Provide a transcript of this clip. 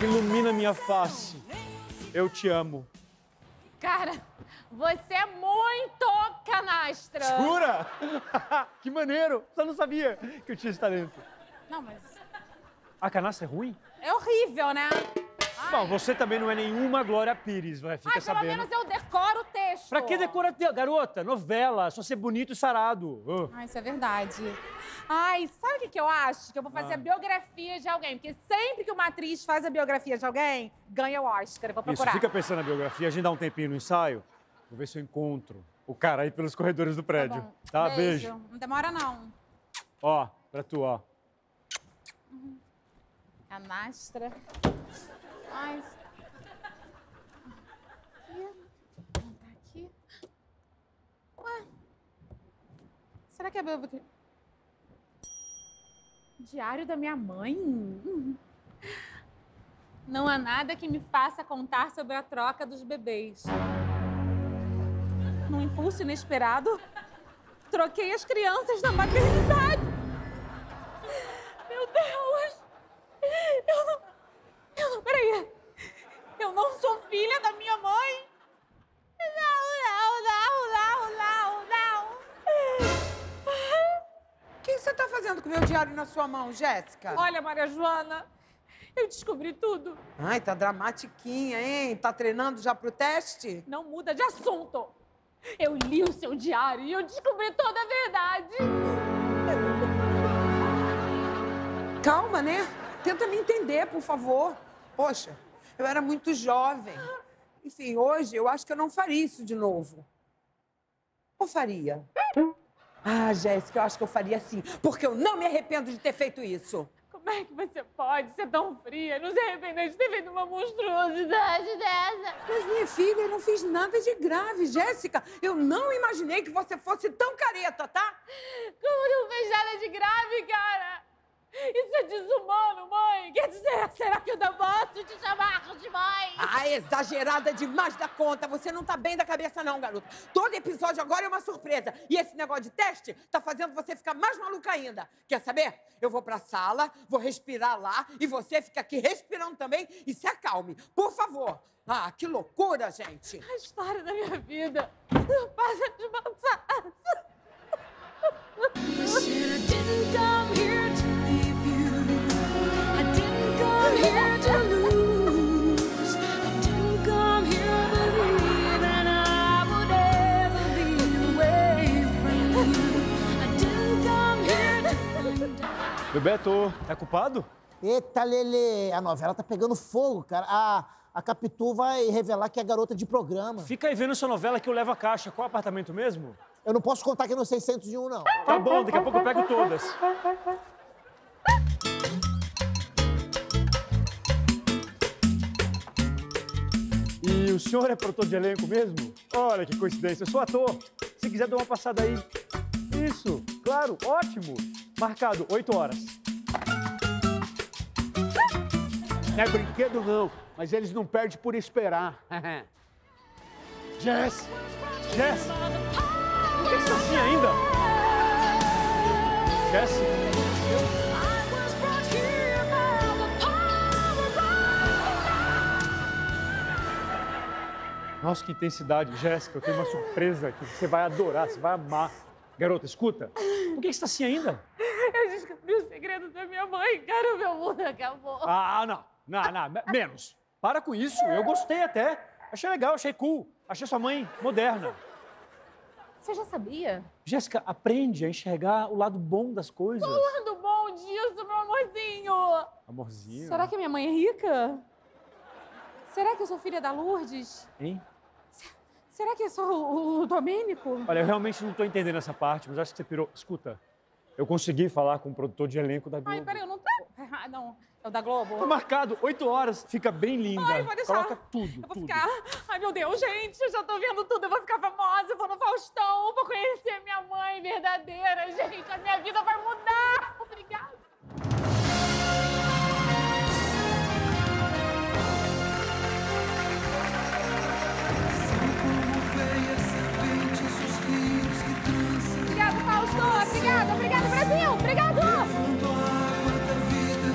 ilumina minha face. Eu te amo. Cara, você é muito canastra. Jura? que maneiro! Só não sabia que eu tinha esse talento. Não, mas A canastra é ruim? é horrível, né? Bom, você também não é nenhuma Glória Pires, vai, fica Ai, pelo sabendo. menos eu decoro o texto. Pra que decorar, te- garota? Novela, só ser bonito e sarado. Ah. Ai, isso é verdade. Ai, sabe o que, que eu acho? Que eu vou fazer Ah. a biografia de alguém. Porque sempre que uma atriz faz a biografia de alguém, ganha o Oscar. Eu vou Isso, procurar. fica pensando na biografia, a gente dá um tempinho no ensaio. Vou ver se eu encontro o cara aí pelos corredores do prédio. bom. Tá? Beijo. Beijo. Não demora, não. Ó, pra tu, ó. Canastra. Ai. Aqui. Tá aqui. Ué. Será que é meu... Diário da minha mãe? Não há nada que me faça contar sobre a troca dos bebês. Num impulso inesperado, troquei as crianças na maternidade. O que você tá fazendo com o meu diário na sua mão, Jéssica? Olha, Maria Joana, eu descobri tudo. Ai, tá dramatiquinha, hein? Tá treinando já pro teste? Não muda de assunto. Eu li o seu diário e eu descobri toda a verdade. Calma, né? Tenta me entender, por favor. Poxa, eu era muito jovem. Enfim, hoje eu acho que eu não faria isso de novo. Ou faria? Ah, Jéssica, eu acho que eu faria sim, porque eu não me arrependo de ter feito isso. Como é que você pode ser tão fria, não se arrepender de ter feito uma monstruosidade dessa? Mas, minha filha, eu não fiz nada de grave, Jéssica. Eu não imaginei que você fosse tão careta, tá? Como não fez nada de grave, é desumano, mãe. Quer dizer, será que eu não posso te chamar de mãe? Ah, exagerada demais da conta. Você não tá bem da cabeça, não, garota. Todo episódio agora é uma surpresa. E esse negócio de teste tá fazendo você ficar mais maluca ainda. Quer saber? Eu vou pra sala, vou respirar lá e você fica aqui respirando também e se acalme. Por favor. Ah, que loucura, gente. A história da minha vida não passa de uma farsa. Bebeto, é culpado? Eita, Lele, a novela tá pegando fogo, cara. A, a Capitu vai revelar que é garota de programa. Fica aí vendo sua novela que eu levo a caixa. Qual apartamento mesmo? Eu não posso contar que é no 601, não. Tá bom, daqui a pouco eu pego todas. E o senhor é produtor de elenco mesmo? Olha que coincidência, eu sou ator. Se quiser dar uma passada aí. Isso, claro, ótimo. Marcado, 8 horas. Não é brinquedo, não. Mas eles não perdem por esperar. Jess! Jess! Por que você tá assim ainda? Jess? Nossa, que intensidade, Jéssica. Eu tenho uma surpresa que você vai adorar, você vai amar. Garota, escuta. Por que você tá assim ainda? Eu descobri o segredo da minha mãe, cara. O meu mundo acabou. Ah, não. Não, não. me- Menos. Para com isso. Eu gostei até. Achei legal, achei cool. Achei sua mãe moderna. Você já sabia? Jéssica, aprende a enxergar o lado bom das coisas. Quando bom disso, meu amorzinho. Amorzinho. Será que minha mãe é rica? Será que eu sou filha da Lourdes? Hein? Será que eu sou o, o Domênico? Olha, eu realmente não tô entendendo essa parte, mas acho que você pirou. Escuta, eu consegui falar com o produtor de elenco da Globo. Ai, peraí, eu não tô... Ah, não. É o da Globo? Tá marcado, 8 horas. Fica bem linda. Ai, pode deixar. Coloca tudo, Eu vou tudo. ficar... Ai, meu Deus, gente, eu já tô vendo tudo. Eu vou ficar famosa, eu vou no Faustão, vou conhecer minha mãe verdadeira. Gente, a minha.